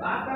Lahat ka